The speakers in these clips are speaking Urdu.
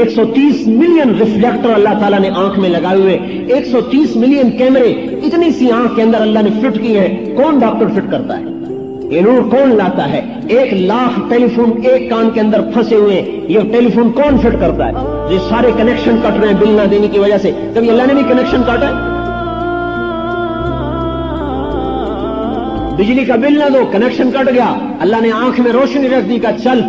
ایک سو تیس ملین ریفلیکٹر اللہ تعالیٰ نے آنکھ میں لگائے ہوئے، ایک سو تیس ملین کیمرے اتنی سی آنکھ کے اندر اللہ نے فٹ کیے ہیں، کون ڈاکٹر فٹ کرتا ہے؟ یہ نور کون لاتا ہے؟ ایک لاکھ ٹیلی فون ایک کان کے اندر پھنسے ہوئے ہیں، یہ ٹیلی فون کون فٹ کرتا ہے؟ یہ سارے کنیکشن کٹ رہے ہیں بل نہ دینے کی وجہ سے۔ کبھی اللہ نے بھی کنیکشن کاٹا ہے؟ بجلی کا بل نہ دو، کنیکشن کٹ گیا۔ اللہ نے آنکھ میں روشنی رکھ دی کا چل۔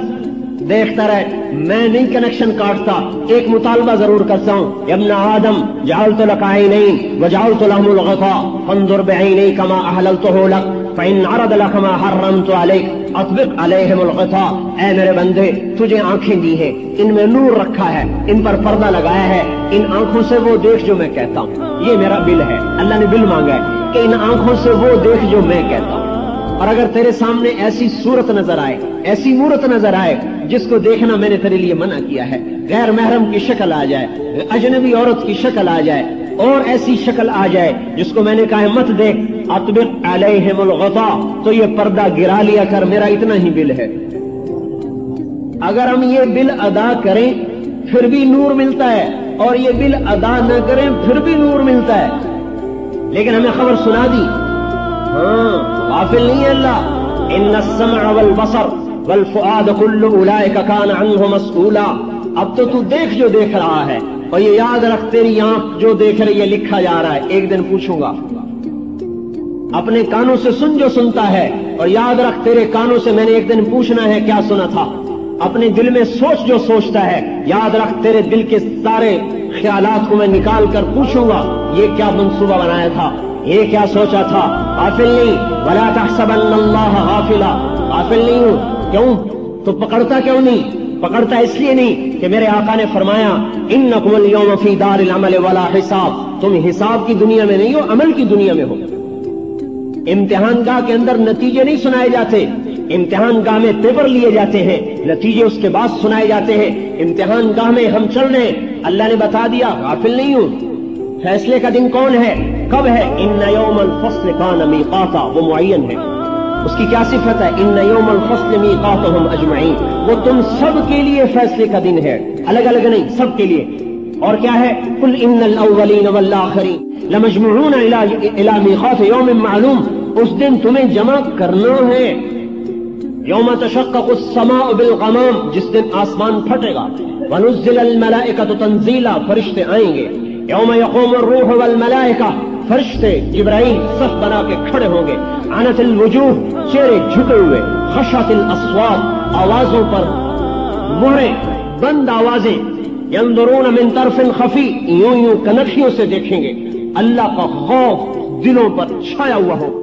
دیکھتا رہے، میں نہیں کنیکشن کاٹتا، ایک مطالبہ ضرور کرتا ہوں۔ ابن آدم، جعلت لك عينين وجعلت لهم الغطاء، فانظر بعينيك ما احللته لك فان عرض لك ما حرمت عليك اطبق عليهم الغطاء۔ اے میرے بندے، تجھے آنکھیں دی ہیں، ان میں نور رکھا ہے، ان پر پردہ لگایا ہے، ان آنکھوں سے وہ دیکھ جو میں کہتا ہوں۔ یہ میرا بل ہے، اللہ نے بل مانگا ہے کہ ان آنکھوں سے وہ دیکھ جو میں کہتا ہوں۔ اور اگر تیرے سامنے ایسی صورت نظر آئے، ایسی مورت نظر آئے جس کو دیکھنا میں نے تیرے لیے منع کیا ہے، غیر محرم کی شکل آ جائے، اجنبی عورت کی شکل آ جائے، اور ایسی شکل آ جائے جس کو میں نے کہا مت دیکھ، اطبق علیہم الغطا تو یہ پردہ گرا لیا کر، میرا اتنا ہی بل ہے۔ اگر ہم یہ بل ادا کریں، پھر بھی نور ملتا ہے، اور یہ بل ادا نہ کریں، پھر بھی نور ملتا ہے۔ لیکن ہمیں خبر سنا دی۔ ہاں غافل نہیں ہے اللہ۔ ان السمع والبصر۔ والفؤاد كل اولئك كان عنه مسؤولا. اب تو تو دیکھ جو دیکھ رہا ہے اور یہ یاد رکھ تیری آنکھ جو دیکھ رہی ہے، لکھا جا رہا ہے۔ ایک دن پوچھوں گا، اپنے کانوں سے سن جو سنتا ہے اور یاد رکھ تیرے کانوں سے میں نے ایک دن پوچھنا ہے، کیا سنا تھا؟ اپنے دل میں سوچ جو سوچتا ہے، یاد رکھ تیرے دل کے سارے خیالات کو میں نکال کر پوچھوں گا، یہ کیا منصوبہ بنایا تھا؟ یہ کیا سوچا تھا؟ غافل نہیں، ولا تحسبن اللہ غافلا۔ غافل نہیں ہوں۔ کیوں؟ تو پکڑتا کیوں نہیں؟ پکڑتا اس لیے نہیں کہ میرے آقا نے فرمایا، انکم اليوم فی دار العمل ولا حساب. تم حساب کی دنیا میں نہیں ہو، عمل کی دنیا میں ہو۔ امتحان گاہ کے اندر نتیجے نہیں سنائے جاتے۔ امتحان گاہ میں پیپر لیے جاتے ہیں، نتیجے اس کے بعد سنائے جاتے ہیں۔ امتحان گاہ میں ہم چل رہے ہیں۔ اللہ نے بتا دیا، غافل نہیں ہوں۔ فیصلے کا دن کون ہے؟ کب ہے؟ ان یوم الفصل کان میقاتا وہ معین ہے۔ اس کی کیا صفت ہے؟ ان یوم الفصل میقاتهم اجمعین۔ وہ تم سب کے لیے فیصلے کا دن ہے۔ الگ الگ نہیں، سب کے لیے۔ اور کیا ہے؟ قل ان الاولین والآخرین۔ لمجمعون الى میقات یوم معلوم۔ اس دن تمہیں جمع کرنا ہے۔ یوم تشقق السماء بالغمام۔ جس دن آسمان پھٹے گا۔ ونزل الملائکۃ تنزیلا۔ فرشتے آئیں گے۔ یوم یقوم الروح والملائکہ۔ فرشتے جبرائیل صف بنا کے کھڑے ہوں گے۔ عنت الوجوہ، چہرے جھکے ہوئے۔ خشت الاصوات آوازوں پر مہرے، بند آوازیں۔ یندرون من طرف خفی، یوں یوں کنکھیوں سے دیکھیں گے۔ اللہ کا خوف دلوں پر چھایا ہوا ہو۔